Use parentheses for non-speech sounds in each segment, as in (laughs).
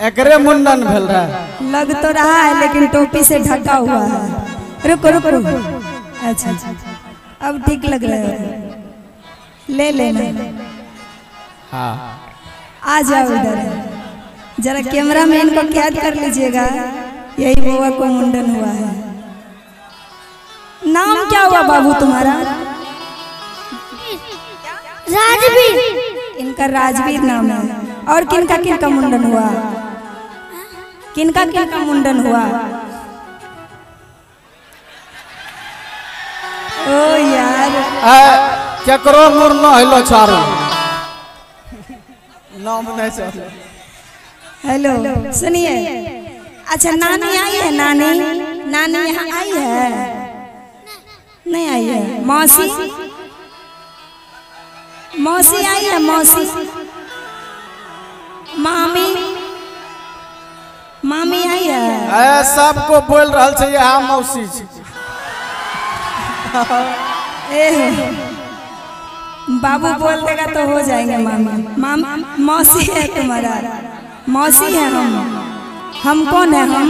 एकरे मुंडन भेल रहे। लग तो रहा है लेकिन टोपी से ढका हुआ है। रुको रुको। अच्छा अच्छा अब ठीक लग रहा है। ले लेना हाँ। आ जाओ इधर। जरा कैमरा में इनको कैद कर लीजिएगा। यही बुआ को मुंडन हुआ है। नाम क्या हुआ बाबू तुम्हारा? राजवीर। इनका राजवीर नाम है। और किनका किनका मुंडन हुआ? किनका किनका मुंडन हुआ? ओ यार। केकरो मुर न हिलो चारू। नाम नहीं चल। हेलो सुनिए। अच्छा नानी आई है नानी। नानी। यहाँ आई है। नहीं आई है। मौसी? मौसी? आई है मौसी मामी ए सबको बोल रहल छै यहाँ मौसी छै। (laughs) ए, बाबू बोल देगा तो हो जाएँगे मामी। माम मौसी है तुम्हारा। मौसी है हम। हम कौन है हम?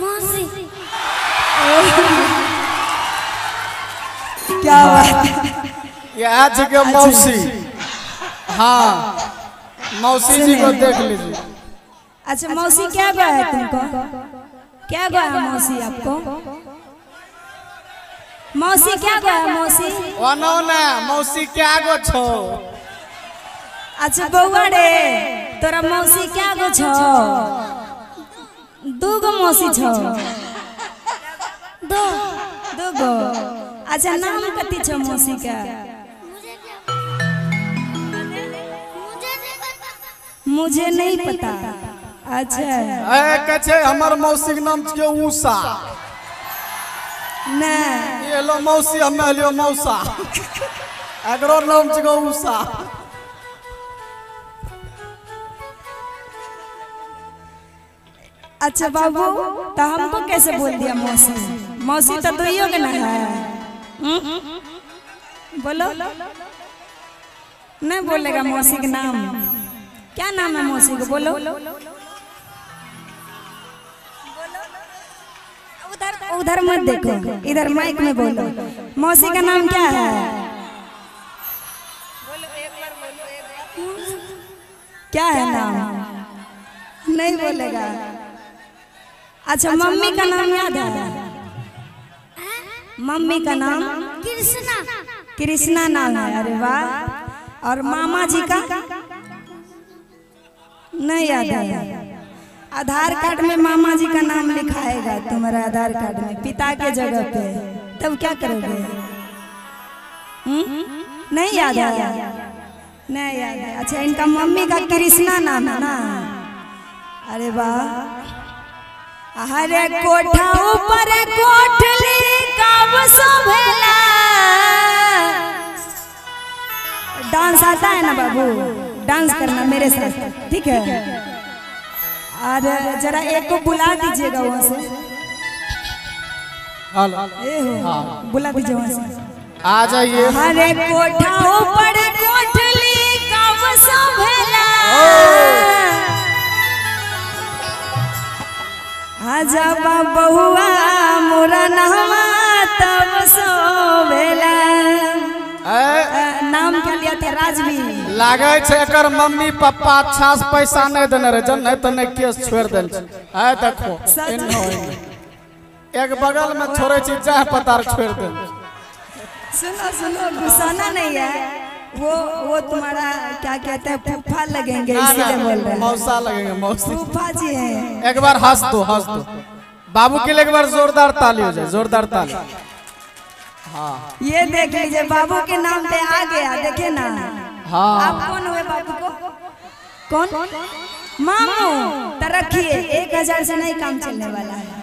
मौसी। (laughs) क्या बात। है? यहाँ के मौसी। हाँ मौसी जी को देख लीजिए। अच्छा मौसी क्या गया है तुमको? क्या गया है मौसी आपको? मौसी क्या गया है मौसी? ओनो ने मौसी क्या गो छो? अच्छा बउआ रे तोरा मौसी क्या गो छो? दू गो मौसी छो। दो दू गो। अच्छा नाम कथी छो मौसी का? मुझे नहीं मुझे नहीं पता पता। अच्छा ए कहे हमर मौसी के नाम उषा नहीं ये लो मौसी हमें लियो मौसा। एकरो नाम छियै उषा अच्छा बाबू तो हमको कैसे बोल दिया मौसी? मौसी तो दुइयो के ना है। हम्म? बोलो। नहीं बोलेगा मौसी के नाम। क्या नाम है मौसी को? बोलो। उधर मत देखो इधर माइक में बोलो। मौसी का नाम क्या है? क्या है नाम? नहीं बोलेगा। अच्छा मम्मी का नाम याद है? मम्मी का नाम? कृष्णा। कृष्णा नाम है। अरे वाह। और मामा जी का? नहीं याद है। आधार कार्ड में मामा जी का नाम लिखाएगा तुम्हारा आधार कार्ड में पिता के जगह पे। तब क्या करोगे? हम्म? नहीं याद है नहीं याद है अच्छा इनका मम्मी का कृष्णा नाम है ना? अरे वाह। हरे कोठा ऊपर कोठली कब शोभेला डांस आता है ना बाबू? डांस करना मेरे साथ। ठीक है। और जरा एक को बुला दीजिएगा वहाँ से। हेलो। ए हो बुला दीजिए वहाँ से। आ जाइए। हरे कोठा ऊपर कोठली कब शोभेला आजा बहुआ मोरा नहवा तब सोवेला ए अ, नाम क्या लिया थे? राजवीर। लागे छै एकर मम्मी पापा अच्छा से पैसा नहीं देने रहे। जन नहीं तो नहीं केस छोड़ देल छै। है देखो एन्नो। एक बगल में छोड़े छी चाहे पतार छोड़ दे सुनो सुनो गुस्साना नहीं है वो वो तुम्हारा क्या कहते हैं फूफा लगेंगे इसीलिए बोल रहे हैं। मौसा लगेंगे मौसी। फूफा जी हैं। एक बार हंस दो हंस दो। बाबू के लिए एक बार जोरदार ताली हो जाए जोरदार ताली। हाँ ये देख लीजिए बाबू के नाम पे आ गया देखे ना। हाँ। आप कौन हुए बाबू को? कौन? मामू। तो रखिए एक हज़ार से नहीं काम चलने वाला है।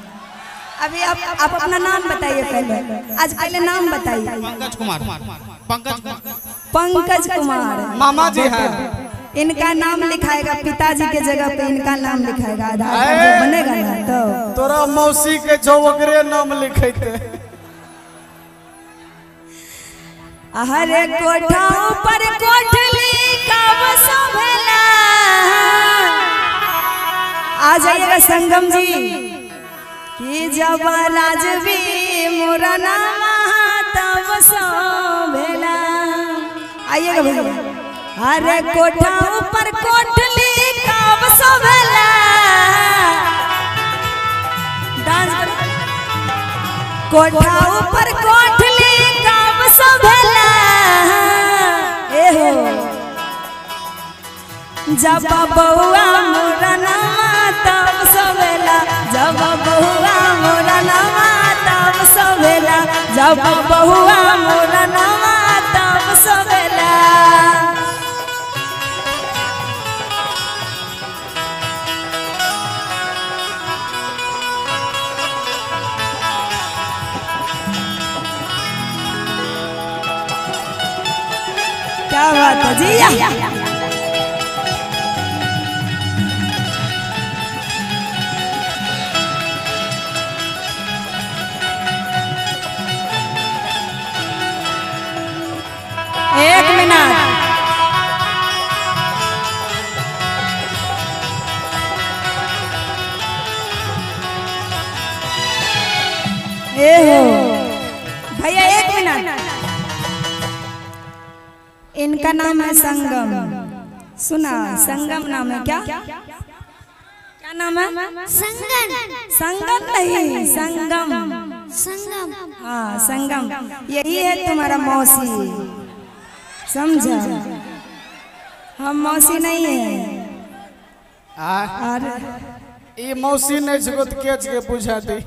अभी आप आप अपना नाम बताइए पहले। आज पहले नाम बताइए। पंकज कुमार। पंकज पंकज कुमार। मामा जी हैं। इनका नाम लिखाएगा पिताजी के जगह पे इनका नाम लिखाएगा आधार बनेगा ना तो। तोरा मौसी के जो ओकरे नाम लिखेते हरे कोठा ऊपर कोठली कब शोभेला आ जाइएगा संगम जी। कि जब राजवी मोरा नाम तब सो भेला आइएगा भैया। अरे कोठा ऊपर कोठली कब सो भेला डांस। कोठा कब सो जब बउआ मुरना तब सवेला जब बउआ मुरना तब सवेला जब बउआ क्या बात है सुना संगम नाम है क्या? क्या? नाम है? संगन संगम। नहीं संगम। संगम। हाँ संगम। यही है तुम्हारा मौसी। समझा? हम मौसी नहीं है। ई मौसी नहीं तो के के बुझा दी।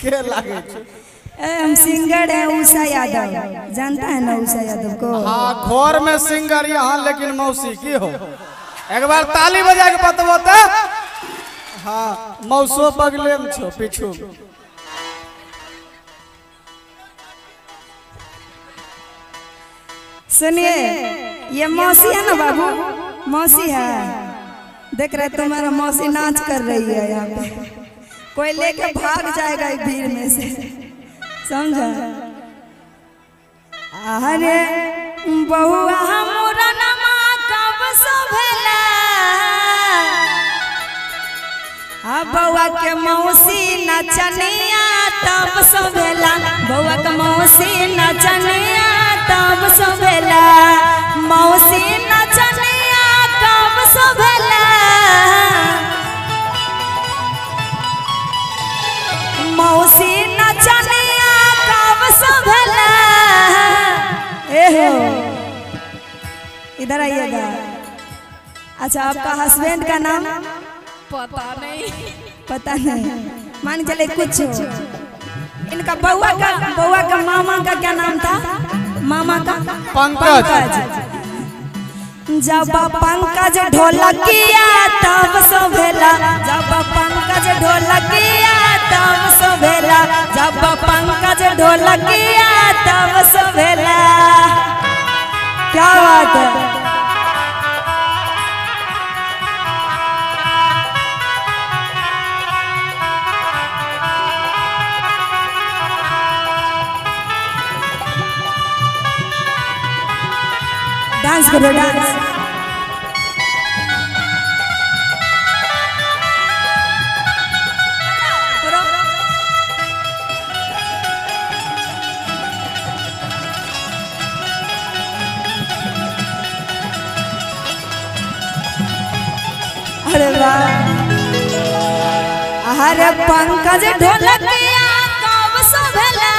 के लागे? छै? हम सिंगर है उषा यादव। जानता है ना उषा यादव को? हाँ घर में सिंगर यहाँ लेकिन मौसी की हो। एक बार ताली बजा के बतबो तो। हाँ मौसो बगले में छो पीछू। सुनिए ये मौसी है ना बाबू? मौसी है। देख रहे तुम्हारा मौसी नाच कर रही है यहाँ पे। कोई लेके भाग जाएगा भीड़ में से। समझा। अरे बहुआ मोरा नमा कब सोभला। आ बउआ के मौसी नचनिया तब सोभेला। बउआ के मौसी नचनिया तब सोभेला। मौसी नचनिया कब सोभेला। इधर आइएगा अच्छा आपका हस्बैंड का नाम? पता नहीं। पता नहीं। मान चले कुछ। इनका बउआ का बउआ का मामा का क्या नाम था? मामा का? पंकज। जब पंकज ढोलकिया तब सोभेला जब पंकज ढोलकिया तब सोभेला जब पंकज ढोलकिया तब सोभेला करो डांस। अरे वाह। अरे पंकज ढोलकिया कब सोभला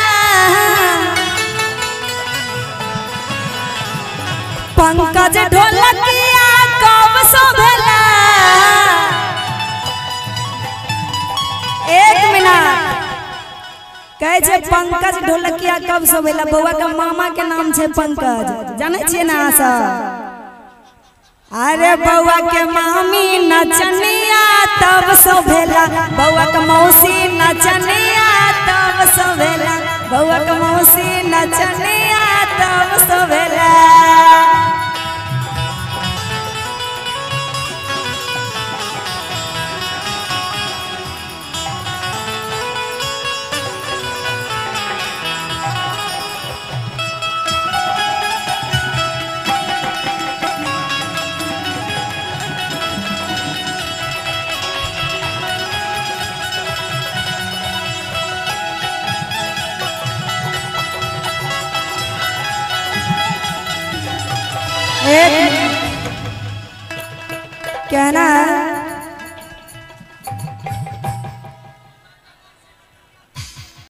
पंकज ढोलकिया कब सोभला? एक मिनट। कहे छै पंकज ढोलकिया कब सोभेला? बउआ के मामा के नाम छै पंकज। जाने छे ना सब? अरे बउआ के मामी नचनिया तब सोभेला। बउआ के मौसी नचनिया तब सोभेला। बउआ के मौसी नचनिया तब सोभेला